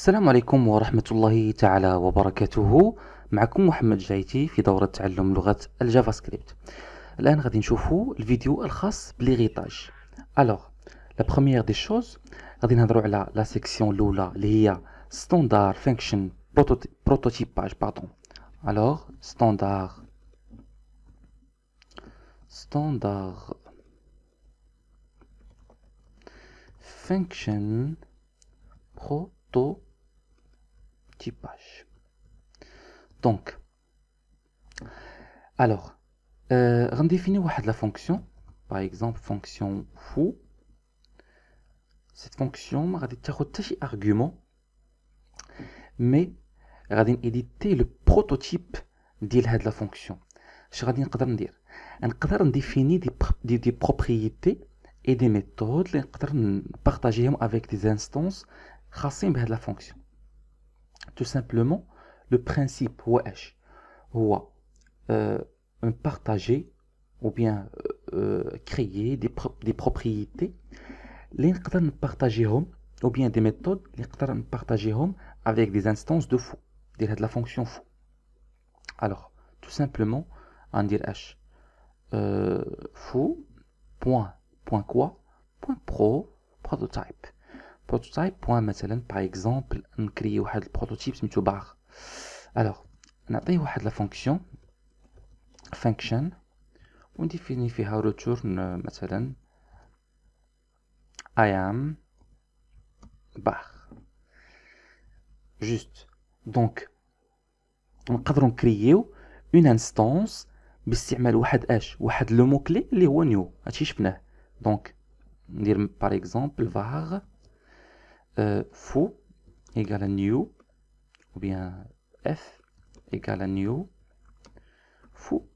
السلام عليكم ورحمة الله تعالى وبركاته. معكم محمد جايتي في دورة تعلم لغة الجافا سكريبت الآن غادي نشوفوا الفيديو الخاص بليغيطاج الوغ لا بروميير دي شوز غادي نهضروا على لا سيكسيون الاولى اللي هي ستاندار فانكشن بروتوتيباج باردون الوغ ستاندار ستاندار فانكشن prototypage. Donc, alors, euh, redéfinir la fonction, par exemple, fonction foo. Cette fonction, a des arguments, mais غادي éditer le prototype de la fonction. Je vais dire, نقدر نديفيني des, des propriétés et des méthodes اللي نقدر partager avec des instances la fonction simplement le principe wesh ou euh, un partager ou bien euh, euh, créer des, des propriétés. Les partager ou bien des méthodes les partager avec des instances de faux de la fonction faux alors tout simplement on dit h euh, point point quoi point pro prototype prototype point مثلا par exemple نكري واحد البروتوتيب سميتو باغ الوغ نعطيه واحد لا فونكسيون function ونديفيني فيها ريتورن مثلا I am bar جوست دونك نقدروا نكرييو اون انستونس باستعمال واحد اش واحد لو مو كلي اللي هو نيو هادشي شفناه دونك ندير باغ اكزومبل var euh, foo égale à new, ou bien f égale à new, foo.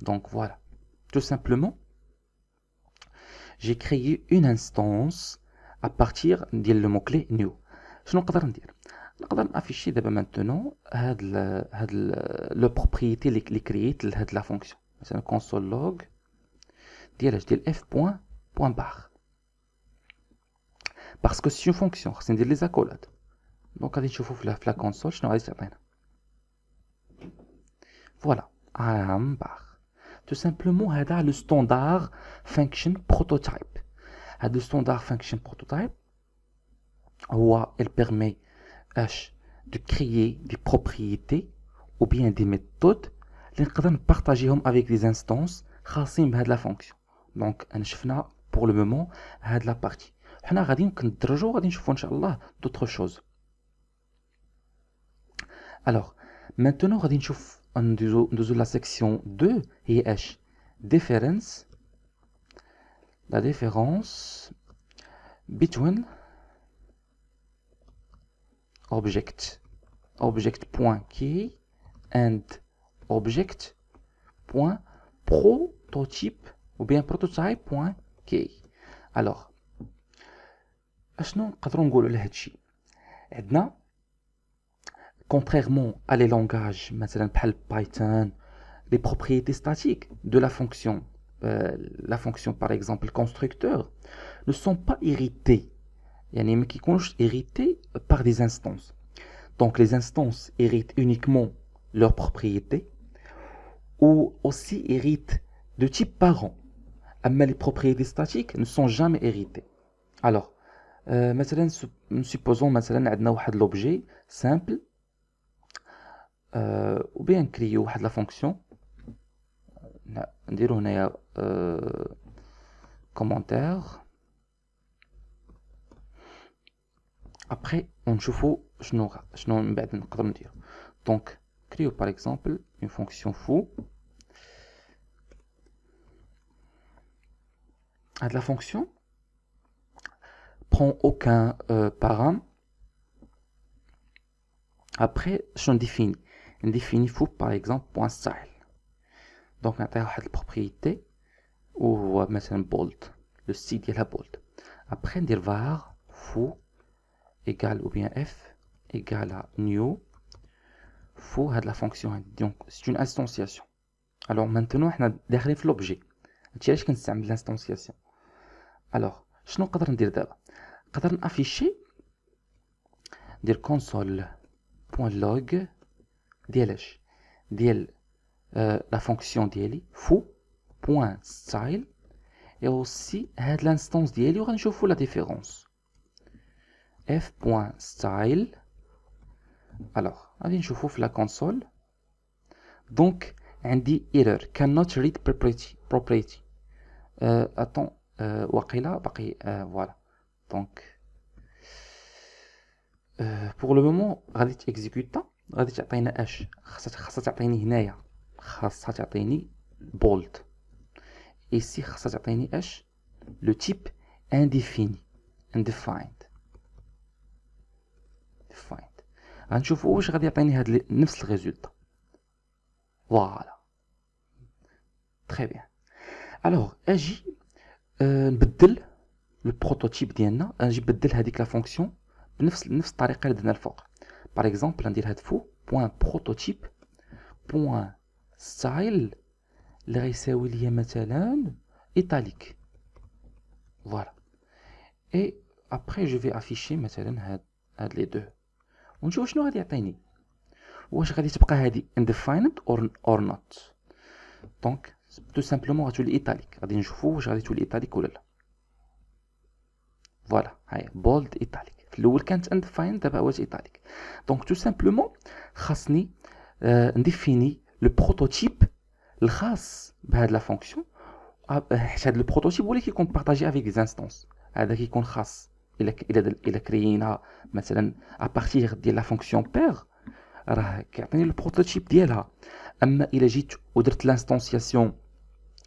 Donc voilà, tout simplement, j'ai créé une instance à partir du mot-clé new. Je نقدر ندير نقدر afficher d'abord maintenant هاد ال هاد ال le propriété اللي كرييت لهاد لا فونكسيون مثلا console log ديال اش ديال f point point bar parce que c'est une fonction c'est ندير les accolades donc غادي نشوفوا في la console شنو غادي تعطينا voilà am bar tout simplement هذا le standard function prototype هذا le standard function prototype هو il permet h de créer des propriétés ou bien des méthodes اللي نقدر نبارطاجيهم avec des instances خاصين بهاد la fonction donc انا شفنا pour le moment هاد la partie حنا غادي كندرجو غادي نشوفو ان شاء الله دوطخ شوز الوغ maintenant غادي نشوف ندوزو ندوزو لا سيكسيون 2 هي اش ديفيرنس لا ديفيرونس between object object point key and object point prototype ou bien prototype point key alors اشنو نقدروا نقولوا على هادشي عندنا contrairement à les langages مثلا بحال Python les propriétés statiques de la fonction euh, la fonction par exemple constructeur ne sont pas héritées يعني ما كيكونوش hérités par des instances donc les instances héritent uniquement leurs propriétés ou aussi héritent de type parent mais les propriétés statiques ne sont jamais héritées alors مثلا سوبوزون مثلا عندنا واحد لوبجي سامبل وبيان نكريو واحد لا فونكسيون نديرو هنايا كومونتير ابخي ونشوفو شنو شنو من بعد نقدر ندير دونك كريو باغ اكزومبل اون فونكسيون فو هاد لا فونكسيون prend aucun euh. Après, je définis. On définit fou par exemple point style. Donc, on a une propriété ou un bold, le style de la bold. Après, on dit var fou égale ou bien f égale à new fou a de la fonction. Donc, c'est une instantiation. Alors maintenant, on a derrière l'objet. Tu vois, l'instanciation? Alors, شنو نقدر ندير دابا؟ نقدر نأفيشي ندير كونسول بوان لوغ ديال اش ديال آه لا فونكسيون ديالي فو بوان ستايل اي اوسي هاد لانستونس ديالي وغنشوفو لا ديفيرونس اف بوان ستايل الوغ غادي نشوفو في لا كونسول دونك عندي ايرور cannot read property property. uh, attends. وقيلا باقي euh, voilà donc بوغ لو مومون غادي تيكزيكوتا غادي تعطينا اش خاصها خاصها تعطيني هنايا خاصها تعطيني بولد ايسي خاصها تعطيني اش لو تيب انديفيني undefined defined غنشوفو واش غادي يعطيني هاد نفس الريزولتا فوالا تري بيان الوغ اجي نبدل لو بروتوتيب ديالنا اجي نبدل هذيك لا فونكسيون بنفس نفس الطريقه اللي درنا الفوق باغ اكزومبل ندير هاد فو بوان بروتوتيب بوان ستايل اللي غيساوي ليا مثلا ايطاليك فوالا اي ابخي جو في افيشي مثلا هاد هاد لي دو ونشوف شنو غادي يعطيني واش غادي تبقى هادي انديفايند اور اور نوت دونك تو سامبلومون غتولي ايطاليك غادي نشوفو واش غادي تولي ايطاليك ولا لا فوالا هاي بولد ايطاليك في الاول كانت انديفاين دابا واش ايطاليك دونك تو سامبلومون خاصني آه نديفيني لو بروتوتيب الخاص بهاد لا فونكسيون حيت هاد لو بروتوتيب هو اللي كيكون بارطاجي افيك لي انستونس هذا كيكون خاص الا الا الا كريينا مثلا ابارتيغ ديال لا فونكسيون بير راه كيعطيني لو بروتوتيب ديالها اما الا جيت ودرت لانستونسياسيون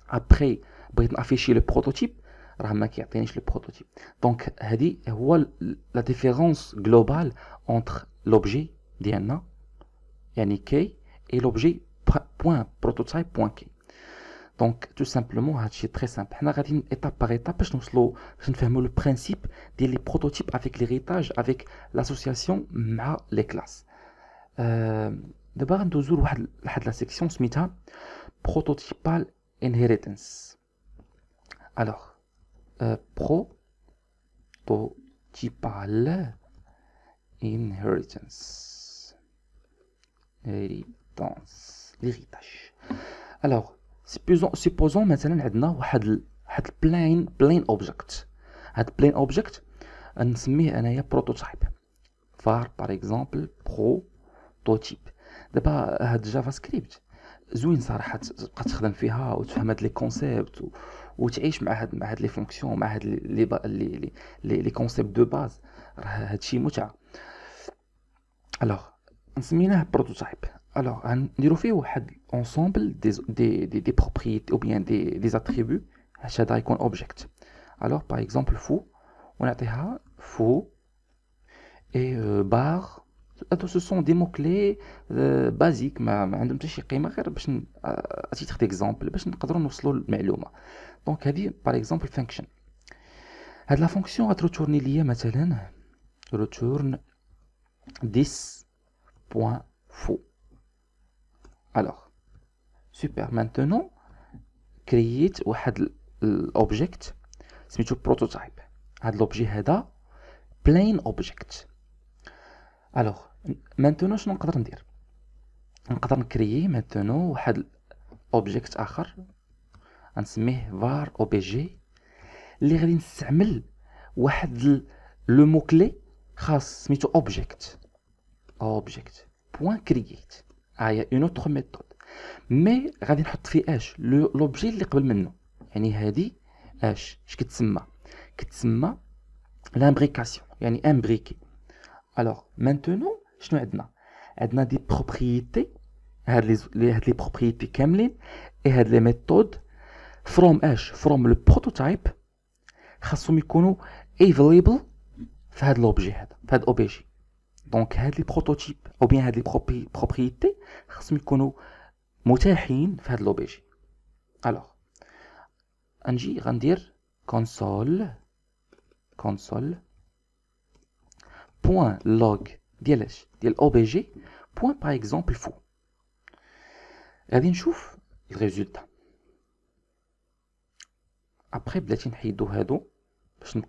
ابري بغيت نافيشي لو بروتوتيب راه ما كيعطينيش لو بروتوتيب دونك هادي هو لا ديفيرونس جلوبال اونتر لوبجي ديالنا يعني كي اي لوبجي بوان بروتوتايب بوان كي دونك تو سامبلومون هادشي تري سامبل حنا غادي ايتاب باغ ايتاب باش نوصلو باش نفهمو لو برينسيپ ديال لي بروتوتيب افيك ليغيتاج افيك لاسوسياسيون مع لي كلاس دابا غندوزو لواحد لواحد لا سيكسيون سميتها بروتوتيبال انهيريتنس الوغ prototypal inheritance inheritance l'héritage alors supposons supposons مثلا عندنا واحد واحد plain plain object هاد plain object نسميه انايا prototype var par exemple prototype دابا هاد جافا سكريبت زوين صراحه تبقى تخدم فيها وتفهم هاد لي كونسيبت وتعيش مع هاد مع هاد لي فونكسيون مع هاد لي لي لي لي كونسيبت دو باز راه هادشي متعه الوغ نسميناه بروتوتايب الوغ غنديرو فيه واحد اونسومبل دي دي دي, دي بروبريتي او بيان دي دي زاتريبيو هاش هذا يكون اوبجيكت الوغ باغ اكزومبل فو ونعطيها فو اي بار هادو سو سون دي مو كلي بازيك ما, ما عندهم حتى شي قيمة غير باش تيتر ديكزومبل باش نقدروا نوصلوا للمعلومة. دونك هذه باغ اكزومبل فانكشن هاد لا فونكسيون غتروتورني ليا مثلا return 10.foo alors super. Maintenant كرييت واحد الاوبجيكت سميتو بروتوتايب هاد لوبجي هذا بلين اوبجيكت الوغ مانتونو شنو نقدر ندير؟ نقدر نكريي مانتونو واحد اوبجيكت آخر. غنسميه var obj اللي غادي نستعمل واحد لو مو كلي خاص سميتو اوبجيكت اوبجيكت بوين كرييت هي اون اوتر ميثود مي غادي نحط فيه اش لوبجي اللي قبل منه. يعني هادي اش اش كتسمى؟ كتسمى لامبريكاسيون يعني امبريكي الوغ مانتونو شنو عندنا عندنا دي بروبريتي هاد لي هاد لي بروبريتي كاملين اي هاد لي ميثود فروم اش فروم لو بروتوتايب خاصهم يكونوا افيليبل في هاد لوبجي هذا في هاد الاوبجي دونك هاد لي بروتوتيب أو بيان هاد لي بروبريتي خاصهم يكونوا متاحين في هاد لوبجي الوغ نجي غندير كونسول كونسول point log dls d'objet point par exemple faux et chouffe le résultat après je nous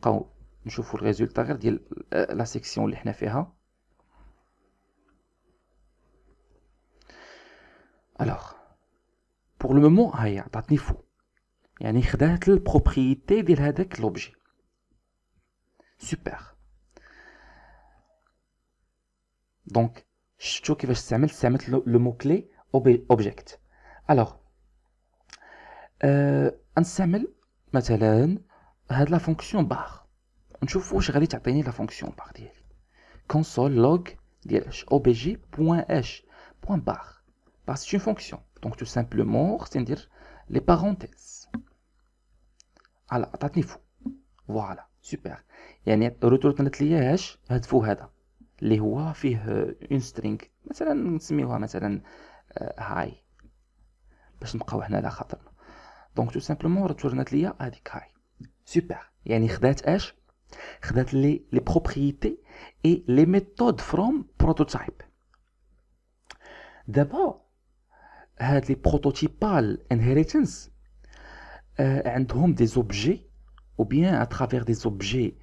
le résultat la section alors pour le moment rien d'attentif il a une propriété de l'adec l'objet. Super. دونك شفتو كيفاش استعملت استعملت لو مو كلي اوبجيكت الوغ نستعمل مثلا هاد لا فونكسيون بار نشوف واش غادي تعطيني لا فونكسيون بار ديالي console log ديال obj.h point bar bar c'est une fonction donc tout simplement c'est-à-dire les parenthèses على عطاتني فو فوالا سوبر يعني ريتورنت ليا اش هاد فو هذا اللي هو فيه اون سترينغ مثلا نسميوها مثلا هاي. باش نبقاو حنا على خاطرنا دونك تو سامبلومون ريتورنت ليا هذيك هاي. سوبر يعني خدات اش؟ خدات لي لي بروبريتي اي لي ميثود فروم بروتوتايب. دابا هاد لي بروتوتيبال انهيريتنس عندهم دي زوبجي ou bien à travers des objets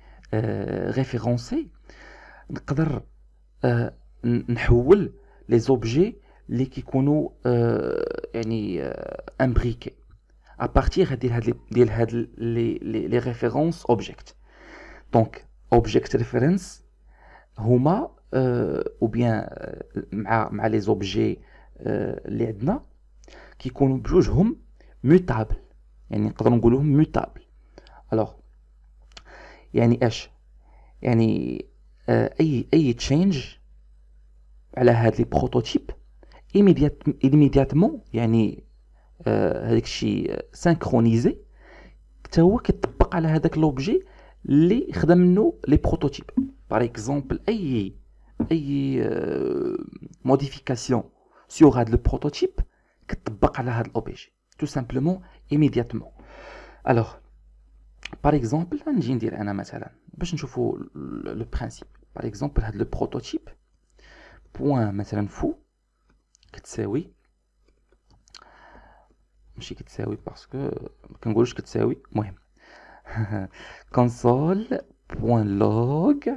référencés نقدر euh, نحول les objets اللي كيكونوا euh, يعني imbriqués à partir ديال هاد les les références objects دونك اوبجيكت ريفرنس هما أو بيان مع مع لي زوبجي اللي عندنا كيكونوا بجوجهم موتابل يعني نقدروا نقولوهم موتابل الوغ يعني اش؟ يعني اي أي تشينج على هاد لي بروتوتيب ايميديات ايميدياتمون يعني هذاك الشيء سانكرونيزي حتى هو كيطبق على هذاك لوبجي اللي خدم منه لي بروتوتيب باغ اكزومبل اي أي موديفيكاسيون سور هاد لو بروتوتيب كتطبق على هاد الاوبيجي تو سامبلومون ايميدياتمون الوغ باغ اكزومبل غنجي ندير أنا مثلا باش نشوفوا لو برينسيپ باغ اكزومبل هاد لو بروتوتيب بوان مثلا فو كتساوي. ماشي كتساوي باسكو كنقولوش كتساوي. المهم console.log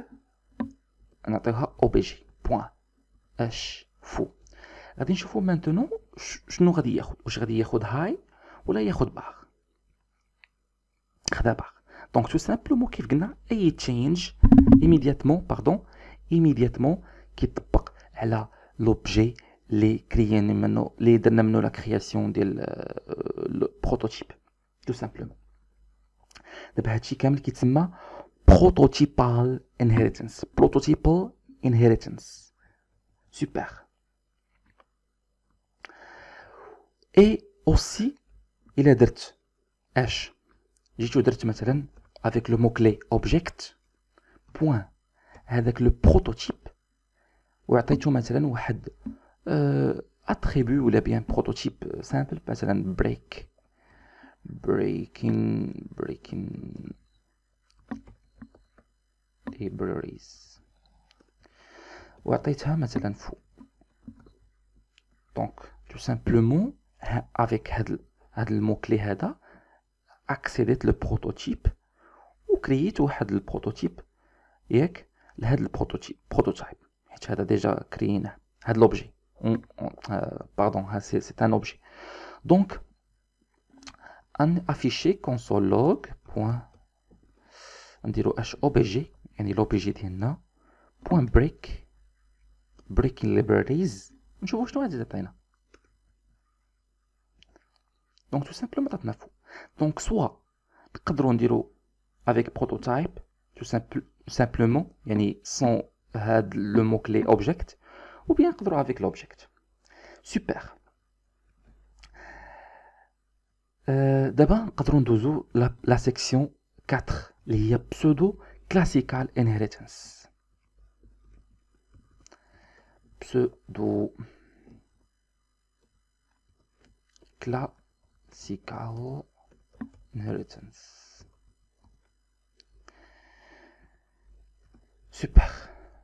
نعطيوها obj point h fou. غادي نشوفو maintenant شنو غادي ياخد؟ واش غادي ياخد هاي ولا ياخد باغ خدا باغ دونك تو سامبلومون كيف قلنا اي تشينج ايميدياتمون باردون ايميدياتمون كيطبق على لوبجي اللي كرياني منو اللي درنا منو لا كرياسيون ديال البروتوتيب تو سامبلومون دابا هادشي كامل كيتسمى prototypal inheritance prototypal inheritance super et aussi il درت اش جيتو درت مثلا avec le mot clé object point هذاك لو بروتوتيب وعطيتو مثلا واحد اتريبيو ولا بيان بروتوتيب سامبل مثلا break breaking breaking libraries وعطيتها مثلا فو دونك تو سامبلومون افيك هاد هاد المو كلي هذا اكسيديت لو بروتوتيب وكرييت واحد البروتوتيب ياك لهاد البروتوتيب بروتوتايب. حيت هذا ديجا كرييناه هاد لوبجي. باردون سي سي ان اوبجي دونك afficher console log point نديرو اش أو بي جي يعني لو بي جي ديالنا بوان بريك بريكين ليبراريز نشوفو شنو غادي تعطينا دونك تو سامبلومون عطاتنا فو دونك سوا نقدرو نديرو افيك بروتوتايب تو سامبل سامبلومون يعني سون هاد لو مو كلي اوبجيكت ou bien نقدرو افيك لوبجيكت سوبر دابا نقدروا ندوزو لا سيكسيون 4 اللي هي بسودو كلاسيكال انهيريتنس بسودو كلاسيكال انهيريتنس سوبر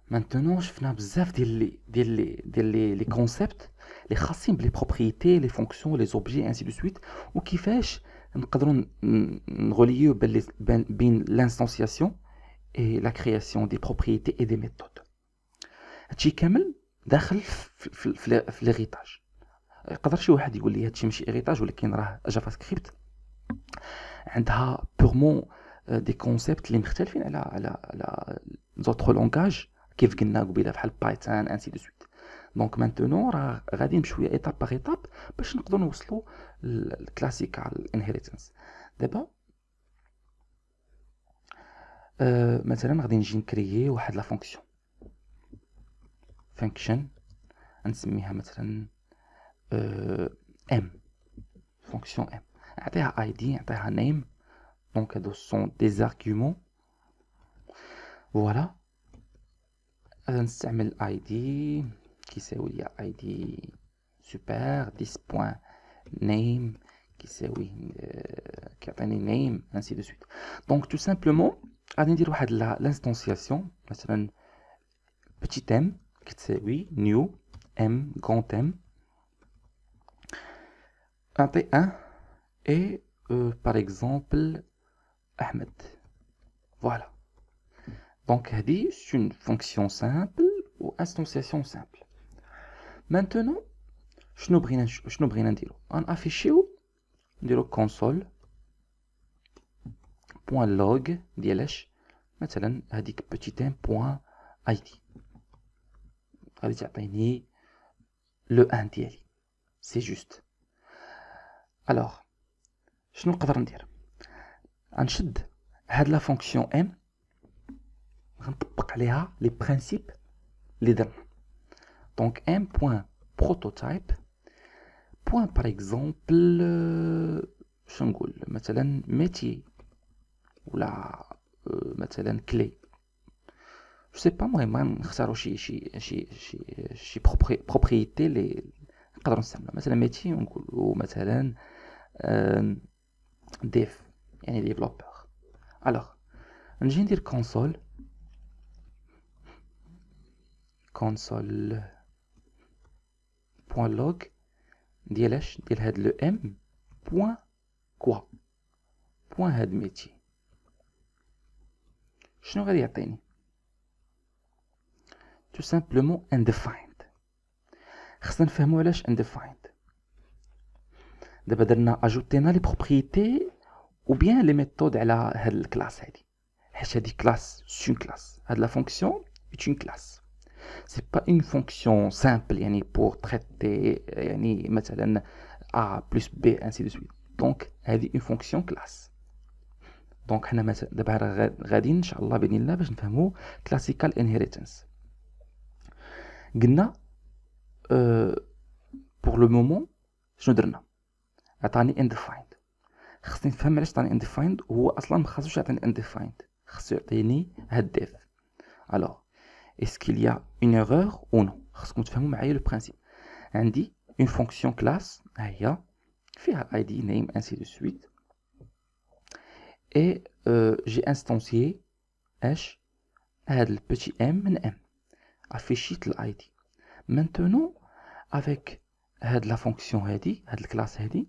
مانتونون شفنا بزاف ديال لي ديال لي ديال لي لي كونسيبت اللي خاصين بلي بروبريتي لي فونكسيون لي زوبجي انسي دو سويت وكيفاش نقدروا نغوليو بين لانستونسياسيون اي لا كرياسيون دي بروبريتي اي دي ميثود هادشي كامل داخل في ليغيتاج يقدر شي واحد يقول لي هادشي ماشي ايريتاج ولكن راه جافا سكريبت عندها بورمون دي كونسيبت اللي مختلفين على على على زوتر لونغاج كيف قلنا قبيلة بحال بايثون انسي دو سويت دونك مانتونو راه غادي نمشيو ايتاب باغ ايتاب باش نقدروا نوصلوا للكلاسيكال انهيريتنس دابا أه مثلا غادي نجي نكريي واحد لا فونكسيون فانكشن نسميها مثلا ام فونكسيون ام نعطيها اي دي نعطيها نيم دونك هادو سون دي زارغيومون فوالا نستعمل اي دي كيساوي ليا اي دي سوبر 10 بوان نيم كيساوي كيعطيني نيم انسي دو سويت دونك تو سامبلومون غادي ندير واحد لانستونسياسيون مثلا بتيت ام كتساوي نيو ام grand ام نعطي ان اي par exemple Ahmed voilà donc هذه c'est une fonction simple ou instantiation simple maintenant شنو بغينا شنو بغينا نديرو غنافيشيو نديرو console بوان لوغ ديال مثلا هذيك بوتيتين بوان اي دي غادي تعطيني لو ان ديالي سي جوست الوغ شنو نقدر ندير غنشد هاد لا فونكسيون ام غنطبق عليها لي برينسيپ اللي درنا دونك ام بوان بروتوتايب بوان باغ اكزومبل شنو نقول مثلا ميتي ولا مثلا كلي جو سي با المهم نختارو شي شي شي شي شي بروبريتي اللي نقدروا نستعملها مثلا ميتي ونقولوا مثلا ديف يعني ديفلوبر الوغ نجي ندير كونسول كونسول بوان لوغ ديال اش ديال هاد لو ام بوان كوا بوان هاد ميتي شنو غادي يعطيني تو سامبلومون undefined. خصنا نفهمو علاش undefined. دابا درنا اجوتينا لي بروبريتي ou bien les méthodes à la classe C'est classe, c'est une classe. La fonction est une classe. C'est pas une fonction simple pour traiter A plus B, ainsi de suite. Donc, elle est une fonction classe. Donc, on va regarder, Inch'Allah, bénillah, باش نفهمو classical inheritance. قلنا pour le moment شنو درنا عطاني undefined. خصني نفهم علاش عطاني انديفايند هو أصلا ما خاصوش يعطيني انديفايند خصو يعطيني هاد ديف الوغ اسكيل يا اون ايرور أو نو خصكم تفهموا معايا لو برانسيب عندي اون فونكسيون كلاس ها هي فيها اي دي نيم انسي دو سويت اي جي انستونسيي اش هاد البيتي ام من ام افيشيت الاي دي مانتونو افيك هاد لا فونكسيون هادي هاد الكلاس هادي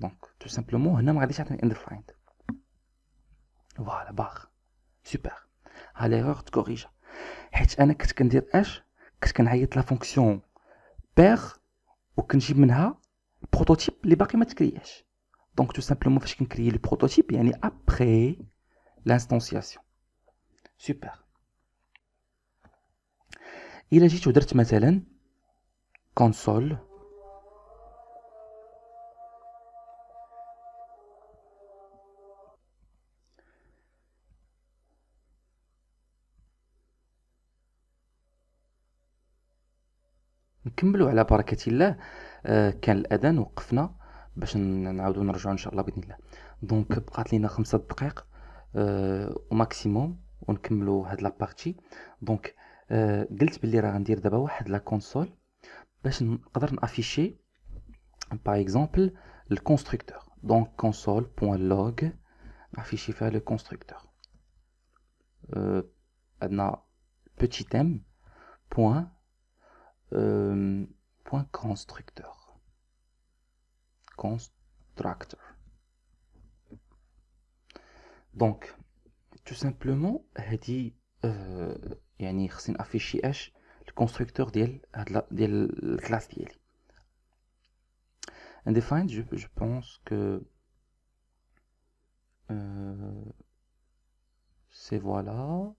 دونك تو سامبلومون هنا va déjà in the فوالا Voilà, barre. Super. À تكوريجا حيت أنا كنت كندير اش كنت كنعيط لا فونكسيون بير وكنجيب منها بروتوتيب اللي باقي ما تكرياش دونك تو سامبلومون فاش كنكري البروتوتيب يعني ابري لانستونسياسيون سوبر الا جيت ودرت مثلا كونسول نكملوا على بركة الله آه كان الأذان وقفنا باش نعاودوا نرجعوا إن شاء الله بإذن الله دونك بقات لينا خمسة دقائق آه وماكسيموم ونكملوا هاد لابارتي دونك آه قلت بلي راه غندير دابا واحد لا كونسول باش نقدر نأفيشي باغ اكزومبل le constructeur. Donc console.log, afficher faire le constructeur. Euh, petit m point, euh, point constructeur. Constructor. Donc, tout simplement, dit, euh, يعني خصني afficher اش الكونستركتور ديال هاد ديال الكلاس ديالي undefined je, je pense que euh, c'est voilà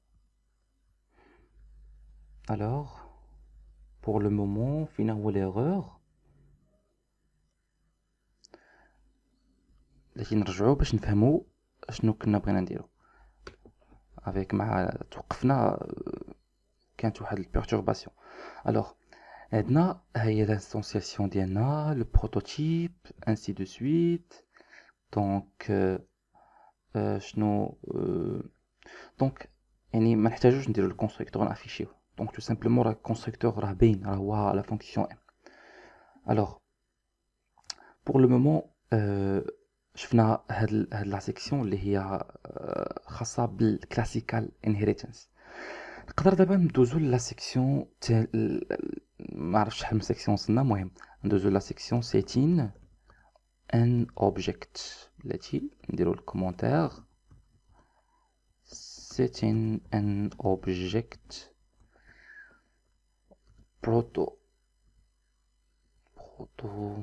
alors pour le moment فينا هو l'erreur لكن نرجعو باش نفهمو شنو كنا بغينا نديرو avec مع توقفنا كانت واحد البيرتورباسيون الوغ عندنا هي l'instanciation ديالنا لو بروتوتيب ainsi de suite دونك شنو دونك يعني ما نحتاجوش نديرو الكونستركتور نافيشيو دونك تو سامبلومون راه الكونستركتور راه باين راه هو لا فونكسيون ام الوغ بور لو مومون شفنا هاد هاد لا سيكسيون اللي هي خاصه بالكلاسيكال انهيريتنس نقدر دابا ندوزو لا سيكسيون ما عرفتش شحال من سيكسيون وصلنا المهم ندوزو لا سيكسيون سيتين ان اوبجيكت بلاتي نديرو الكومونتير سيتين ان اوبجيكت بروتو بروتو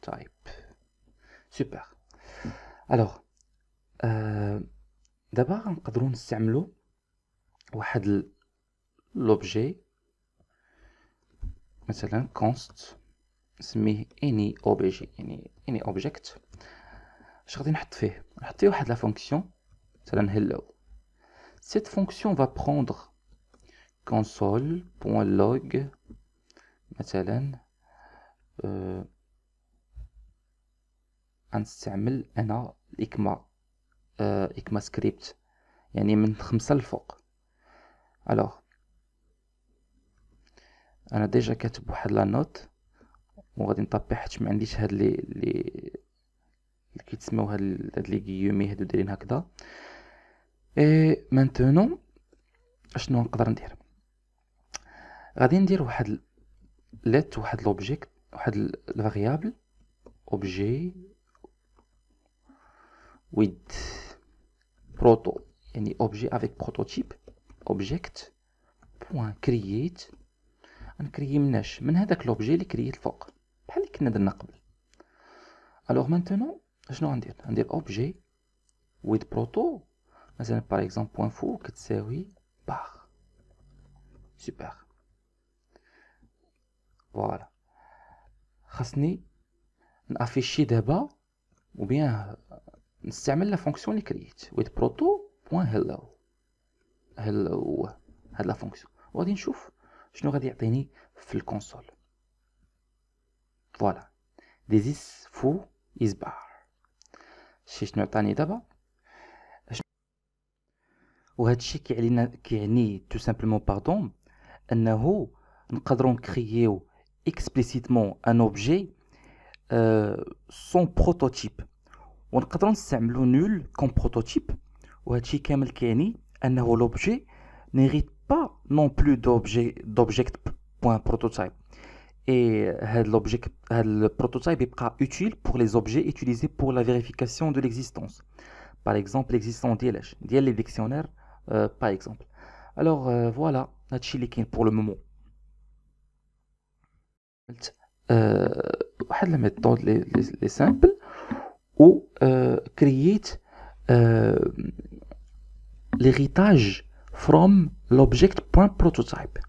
type. Super. Alors, euh, d'abord, نقدروا نستعملوا واحد l'objet مثلا const نسميه any objet يعني any object اش غادي نحط فيه نحط فيه واحد لا فونكسيون مثلا hello cette fonction va prendre console.log مثلا euh, غنستعمل أنا الإكما آه إكما سكريبت يعني من خمسة لفوق ألوغ أنا ديجا كاتب واحد لا نوت وغادي نطبي حيت ما عنديش هاد لي لي كيتسموا هاد هاد لي غيومي هادو دايرين هكذا إي مانتونون أشنو نقدر ندير؟ غادي ندير واحد ليت واحد لوبجيكت واحد الفاريابل اوبجي with proto يعني objet avec prototype object point create نكريي مناش. من هذاك لوبجي اللي كرييت الفوق بحال اللي كنا درنا قبل. الوغ مانتونون شنو غندير؟ غندير اوبجي with proto. مثلا باغ اكزومبل بوين فو كتساوي باغ سوبر فوالا خاصني نافيشي دابا ou bien نستعمل لا فونكسيون اللي كرييت with proto بوان hello. Hello. هاد لا فونكسيون وغادي نشوف شنو غادي يعطيني في الكونسول فوالا ديزيس فو إزبار شي شنو عطاني دابا؟ وهذا الشيء كيعني كيعني تو سامبلومون باردون أنه نقدروا نكرييو اكسبليسيتمون ان اوبجي سون بروتوتيب ونقدروا نستعملوا نول كوم بروتوتيب وهادشي كامل كيعني انه لوبجي نيغيت با نون بلو دوبجي دوبجيكت بوان بروتوتايب اي هاد لوبجيكت هاد البروتوتايب يبقى اوتيل بور لي زوبجي utilisés pour la vérification de l'existence par exemple l'existence ديالاش ديال لي ديكسيونير par exemple alors euh, voilà هادشي اللي كاين pour le moment واحد لا ميثود لي لي سامبل ou euh, create euh, l'héritage from l'object.prototype.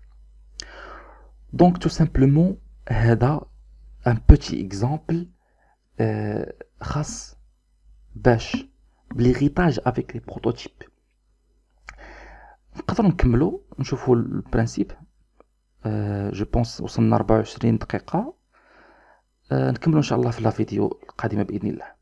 Donc tout simplement, هذا petit exemple euh, خاص باش l'héritage avec les prototypes. نقدر نكملو نشوفو البرانسيب جو بونس وصلنا 24 دقيقة. نكملو إن شاء الله في لا فيديو القادمة بإذن الله.